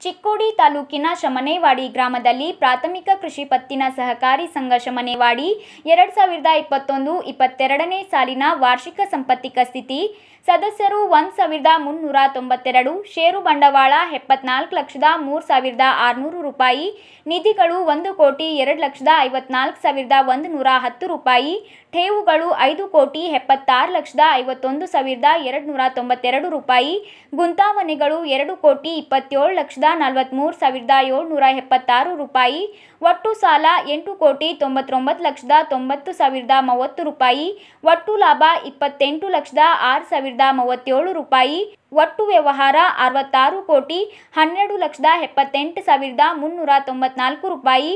ಚಿಕ್ಕೋಡಿ ತಾಲೂಕಿನ ಶಮನೇವಾಡಿ ಗ್ರಾಮದಲ್ಲಿ ಪ್ರಾಥಮಿಕ ಕೃಷಿ ಪತ್ತಿನ ಸಹಕಾರಿ ಸಂಘ ಶಮನೇವಾಡಿ, ಎರಡ್ ಸಾವಿರದ ಇಪ್ಪತ್ತೊಂದು, ಇಪ್ಪತ್ತೆರಡನೇ ಸಾಲಿನ ವಾರ್ಷಿಕ ಸಂಪತ್ತಿಕ ಸ್ಥಿತಿ ಸದಸ್ಯರು ಒಂದು ಸಾವಿರದ ಮುನ್ನೂರ ತೊಂಬತ್ತೆರಡು, ಷೇರು ಬಂಡವಾಳ ಎಪ್ಪತ್ನಾಲ್ಕು ಲಕ್ಷದ ಮೂರು ಸಾವಿರದ ಆರುನೂರು ರೂಪಾಯಿ, ನಿಧಿಗಳು ಒಂದು ಕೋಟಿ ಎರಡು ಲಕ್ಷದ ಐವತ್ನಾಲ್ಕು ಸಾವಿರದ ಒಂದು ನೂರ ಹತ್ತು ರೂಪಾಯಿ, ಠೇವುಗಳು ಐದು ಕೋಟಿ ಎಪ್ಪತ್ತಾರು ಲಕ್ಷದ ಐವತ್ತೊಂದು ಸಾವಿರದ ಎರಡು ನೂರ ತೊಂಬತ್ತೆರಡು ರೂಪಾಯಿ, ಗುಂತಾವಣೆಗಳು ಎರಡು ಕೋಟಿ ಇಪ್ಪತ್ತೇಳು ಲಕ್ಷದ ನಲವತ್ತ್ಮೂರು ಸಾವಿರದ ಏಳ್ನೂರ ಎಪ್ಪತ್ತಾರು ರೂಪಾಯಿ, ಒಟ್ಟು ಸಾಲ ಎಂಟು ಕೋಟಿ ತೊಂಬತ್ತೊಂಬತ್ತು ಲಕ್ಷದ ತೊಂಬತ್ತು ಸಾವಿರದ ಮೂವತ್ತು ರೂಪಾಯಿ, ಒಟ್ಟು ಲಾಭ ಇಪ್ಪತ್ತೆಂಟು ಲಕ್ಷದ ಆರು ಸಾವಿರದ ಮೂವತ್ತೇಳು ರೂಪಾಯಿ. ಒಟ್ಟು ವ್ಯವಹಾರ ಅರವತ್ತಾರು ಕೋಟಿ ಹನ್ನೆರಡು ಲಕ್ಷದ ಎಪ್ಪತ್ತೆಂಟು ಸಾವಿರದ ಮುನ್ನೂರ ತೊಂಬತ್ನಾಲ್ಕು ರೂಪಾಯಿ.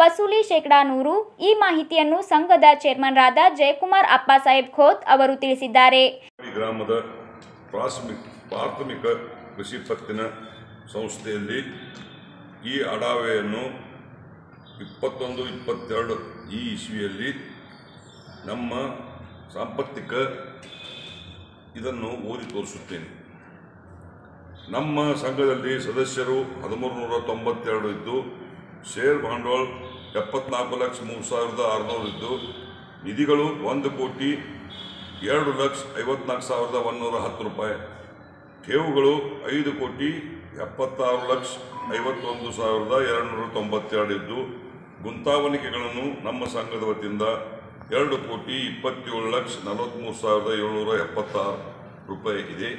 ವಸೂಲಿ ಶೇಕಡಾ ನೂರು. ಈ ಮಾಹಿತಿಯನ್ನು ಸಂಘದ ಚೇರ್ಮನ್ರಾದ ಜಯಕುಮಾರ್ ಅಪ್ಪಾಸಾಹೇಬ್ ಖೋತ್ ಅವರು ತಿಳಿಸಿದ್ದಾರೆ. ಗ್ರಾಮದ ಪ್ರಾಥಮಿಕ ಕೃಷಿ ಪತ್ತಿನ ಸಂಸ್ಥೆಯಲ್ಲಿ ಈ ಅಡಾವೆಯನ್ನು ಇಪ್ಪತ್ತೊಂದು, ಇಪ್ಪತ್ತೆರಡು ಈ ಇಸ್ವಿಯಲ್ಲಿ ನಮ್ಮ ಸಾಂಪತ್ತಿಕ ಇದನ್ನು ಓದಿ ತೋರಿಸುತ್ತೇನೆ. ನಮ್ಮ ಸಂಘದಲ್ಲಿ ಸದಸ್ಯರು ಹದಿಮೂರು ನೂರ ತೊಂಬತ್ತೆರಡು ಇದ್ದು ಶೇರ್ ಬಂಡವಾಳ ಎಪ್ಪತ್ನಾಲ್ಕು ಲಕ್ಷ ಮೂರು ಸಾವಿರದ ಆರುನೂರು ಇದ್ದು, ನಿಧಿಗಳು ಒಂದು ಕೋಟಿ ಎರಡು ಲಕ್ಷ ಐವತ್ನಾಲ್ಕು ಸಾವಿರದ ಒಂದೂರ ಹತ್ತು ರೂಪಾಯಿ. ಠೇವುಗಳು ಐದು ಕೋಟಿ ಎಪ್ಪತ್ತಾರು ಲಕ್ಷ ಐವತ್ತೊಂದು ಸಾವಿರದ ಎರಡು ನೂರ ತೊಂಬತ್ತೆರಡು ಇದ್ದು, ಗುಂತಾವಣಿಕೆಗಳನ್ನು ನಮ್ಮ ಸಂಘದ ವತಿಯಿಂದ ಎರಡು ಕೋಟಿ ಇಪ್ಪತ್ತೇಳು ಲಕ್ಷ ನಲವತ್ತ್ಮೂರು ಸಾವಿರದ ಏಳ್ನೂರ ಎಪ್ಪತ್ತಾರು ರೂಪಾಯಿ ಇದೆ.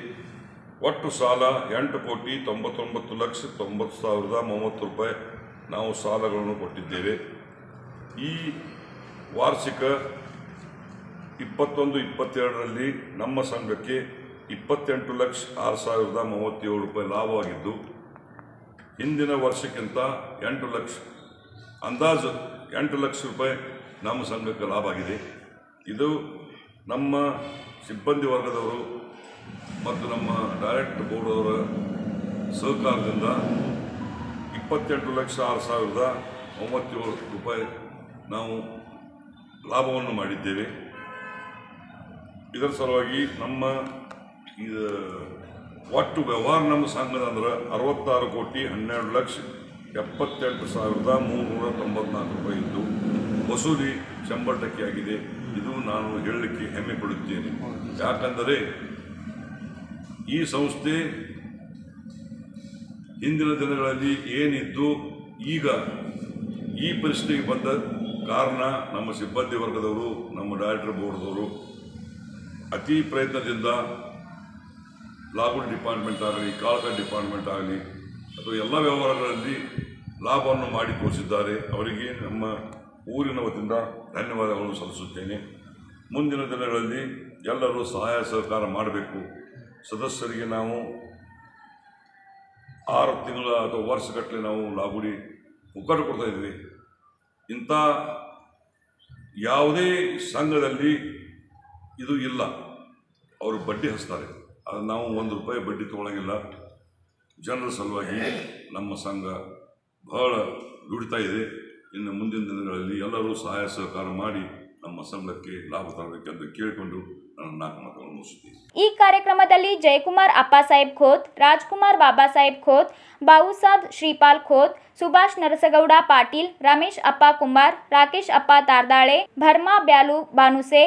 ಒಟ್ಟು ಸಾಲ ಎಂಟು ಕೋಟಿ ತೊಂಬತ್ತೊಂಬತ್ತು ಲಕ್ಷ ತೊಂಬತ್ತು ಸಾವಿರದ ಮೂವತ್ತು ರೂಪಾಯಿ ನಾವು ಸಾಲಗಳನ್ನು ಕೊಟ್ಟಿದ್ದೇವೆ. ಈ ವಾರ್ಷಿಕ ಇಪ್ಪತ್ತೊಂದು, ಇಪ್ಪತ್ತೆರಡರಲ್ಲಿ ನಮ್ಮ ಸಂಘಕ್ಕೆ ಇಪ್ಪತ್ತೆಂಟು ಲಕ್ಷ ಆರು ಸಾವಿರದ ಮೂವತ್ತೇಳು ರೂಪಾಯಿ ಲಾಭವಾಗಿದ್ದು, ಹಿಂದಿನ ವರ್ಷಕ್ಕಿಂತ ಎಂಟು ಲಕ್ಷ, ಅಂದಾಜು ಎಂಟು ಲಕ್ಷ ರೂಪಾಯಿ ನಮ್ಮ ಸಂಘಕ್ಕೆ ಲಾಭ ಆಗಿದೆ. ಇದು ನಮ್ಮ ಸಿಬ್ಬಂದಿ ವರ್ಗದವರು ಮತ್ತು ನಮ್ಮ ಡೈರೆಕ್ಟ್ ಬೋರ್ಡ್ ಅವರ ಸಹಕಾರದಿಂದ ಇಪ್ಪತ್ತೆಂಟು ಲಕ್ಷ ಆರು ಸಾವಿರದ ಒಂಬತ್ತೇಳು ರೂಪಾಯಿ ನಾವು ಲಾಭವನ್ನು ಮಾಡಿದ್ದೇವೆ. ಇದರ ಸಲುವಾಗಿ ನಮ್ಮ ಇದು ಒಟ್ಟು ವ್ಯವಹಾರ ನಮ್ಮ ಸಂಘದ ಅಂದ್ರೆ ಅರವತ್ತಾರು ಕೋಟಿ ಹನ್ನೆರಡು ಲಕ್ಷ ಎಪ್ಪತ್ತೆಂಟು ಸಾವಿರದ ಮೂರುನೂರ ತೊಂಬತ್ನಾಲ್ಕು ರೂಪಾಯಿ ಇದ್ದು ವಸೂಲಿ ಶಂಬರ್ ಟಕ್ಕೆ ಆಗಿದೆ. ಇದು ನಾನು ಹೇಳಲಿಕ್ಕೆ ಹೆಮ್ಮೆ ಪಡುತ್ತೇನೆ. ಯಾಕಂದರೆ ಈ ಸಂಸ್ಥೆ ಹಿಂದಿನ ದಿನಗಳಲ್ಲಿ ಏನಿದ್ದು, ಈಗ ಈ ಪರಿಸ್ಥಿತಿಗೆ ಬಂದ ಕಾರಣ ನಮ್ಮ ಸಿಬ್ಬಂದಿ ವರ್ಗದವರು, ನಮ್ಮ ಡೈರೆಕ್ಟರ್ ಬೋರ್ಡ್ದವರು ಅತಿ ಪ್ರಯತ್ನದಿಂದ ಲಾಗುಡ್ ಡಿಪಾರ್ಟ್ಮೆಂಟ್ ಆಗಲಿ ಕಾಳಕ ಡಿಪಾರ್ಟ್ಮೆಂಟ್ ಆಗಲಿ, ಅಥವಾ ಎಲ್ಲ ವ್ಯವಹಾರಗಳಲ್ಲಿ ಲಾಭವನ್ನು ಮಾಡಿ ತೋರಿಸಿದ್ದಾರೆ. ಅವರಿಗೆ ನಮ್ಮ ಊರಿನ ವತಿಯಿಂದ ಧನ್ಯವಾದಗಳನ್ನು ಸಲ್ಲಿಸುತ್ತೇನೆ. ಮುಂದಿನ ದಿನಗಳಲ್ಲಿ ಎಲ್ಲರೂ ಸಹಾಯ ಸಹಕಾರ ಮಾಡಬೇಕು. ಸದಸ್ಯರಿಗೆ ನಾವು ಆರು ತಿಂಗಳ ಅಥವಾ ವರ್ಷಗಟ್ಟಲೆ ನಾವು ಲಾಗುಡಿ ಕೊಡ್ತಾ ಇದ್ವಿ ಇಂಥ ಯಾವುದೇ ಸಂಘದಲ್ಲಿ ಇದು ಇಲ್ಲ. ಅವರು ಬಡ್ಡಿ ಹಚ್ತಾರೆ. ಅದು ನಾವು ಒಂದು ರೂಪಾಯಿ ಬಡ್ಡಿ ತೊಗೊಳಂಗಿಲ್ಲ. ಜನರ ಸಲುವಾಗಿ ನಮ್ಮ ಸಂಘ ಬಹಳ ದುಡಿತಾ ಇದೆ. ಇನ್ನು ಮುಂದಿನ ದಿನಗಳಲ್ಲಿ ಎಲ್ಲರೂ ಸಹಾಯ ಸಹಕಾರ ಮಾಡಿ ನಮ್ಮ ಸಂಘಕ್ಕೆ ಲಾಭ ಅಂತ ಕೇಳಿಕೊಂಡು ನಾನು ನಾಲ್ಕು ಮಾತುಗಳನ್ನು ಮುಗಿಸುತ್ತೀನಿ ಈ ಕಾರ್ಯಕ್ರಮದಲ್ಲಿ ಜಯಕುಮಾರ್ ಅಪ್ಪಾಸಾಹೇಬ್ ಖೋತ್, ರಾಜ್ಕುಮಾರ್ ಬಾಬಾಸಾಹೇಬ್ ಖೋತ್ ಬಾವುಸಾಬ್ ಶ್ರೀಪಾಲ್ ಖೋತ್, ಸುಭಾಷ್ ನರಸಗೌಡ ಪಾಟೀಲ್, ರಮೇಶ್ ಅಪ್ಪ ಕುಮಾರ್ ರಾಕೇಶ್ ಅಪ್ಪ ತಾರ್ದಾಳೆ, ಭರ್ಮಾ ಬ್ಯಾಲು ಬಾನುಸೆ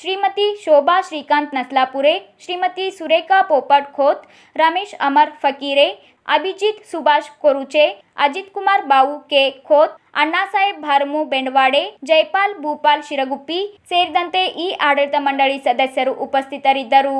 ಶ್ರೀಮತಿ ಶೋಭಾ ಶ್ರೀಕಾಂತ್ ನಸ್ಲಾಪುರೆ, ಶ್ರೀಮತಿ ಸುರೇಖಾ ಪೋಪಟ್ ಖೋತ್, ರಮೇಶ್ ಅಮರ್ ಫಕೀರೆ, ಅಭಿಜಿತ್ ಸುಭಾಷ್ ಕೊರುಚೆ, ಅಜಿತ್ ಕುಮಾರ್ ಬಾವು ಕೆ ಖೋತ್ ಅಣ್ಣಾಸಾಹೇಬ್ ಭಾರಮು ಬೆಂಡವಾಡೆ, ಜೈಪಾಲ್ ಭೂಪಾಲ್ ಶಿರಗುಪ್ಪಿ ಸೇರಿದಂತೆ ಈ ಆಡಳಿತ ಮಂಡಳಿ ಸದಸ್ಯರು ಉಪಸ್ಥಿತರಿದ್ದರು.